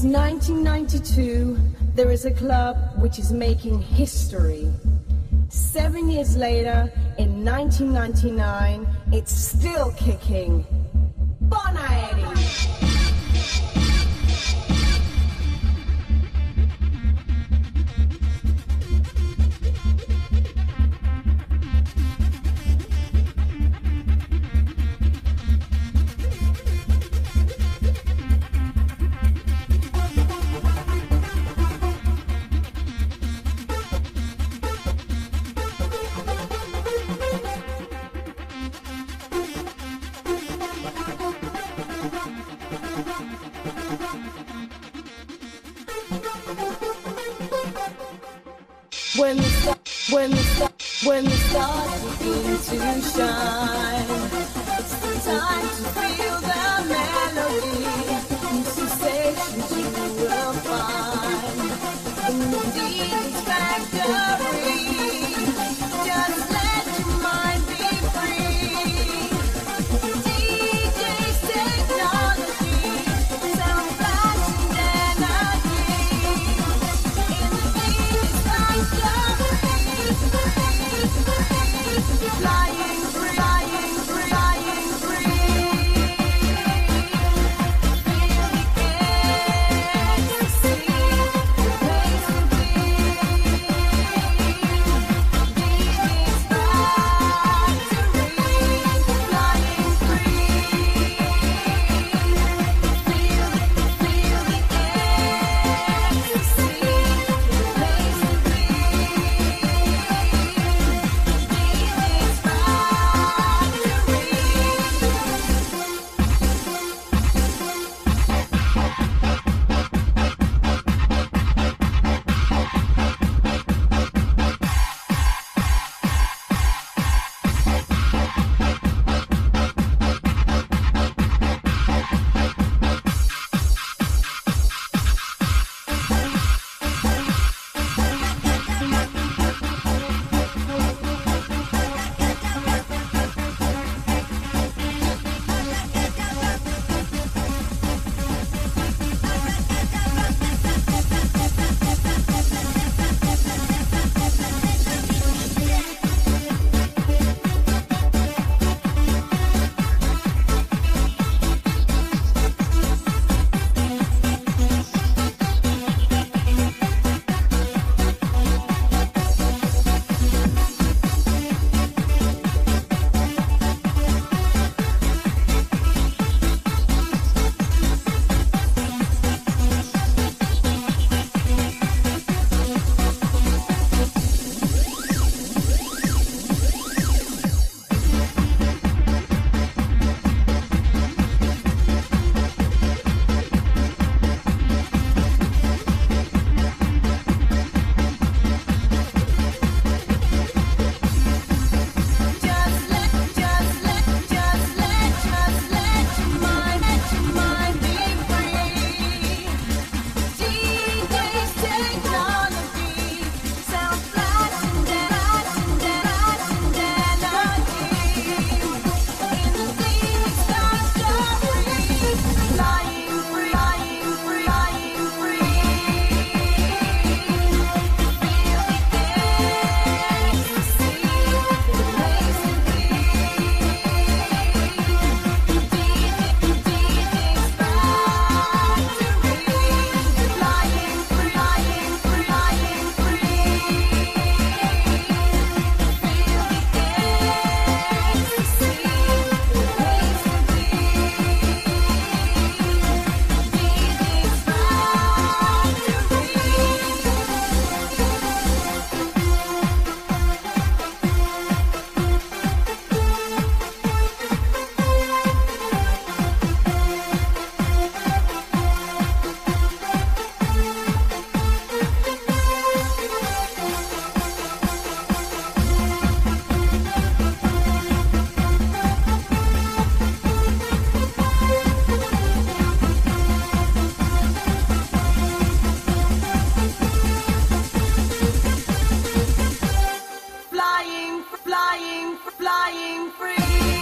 Since 1992, there is a club which is making history. Seven years later, in 1999, it's still kicking. Bonaeri! When the, when the, when the stars begin to shine. flying, flying free.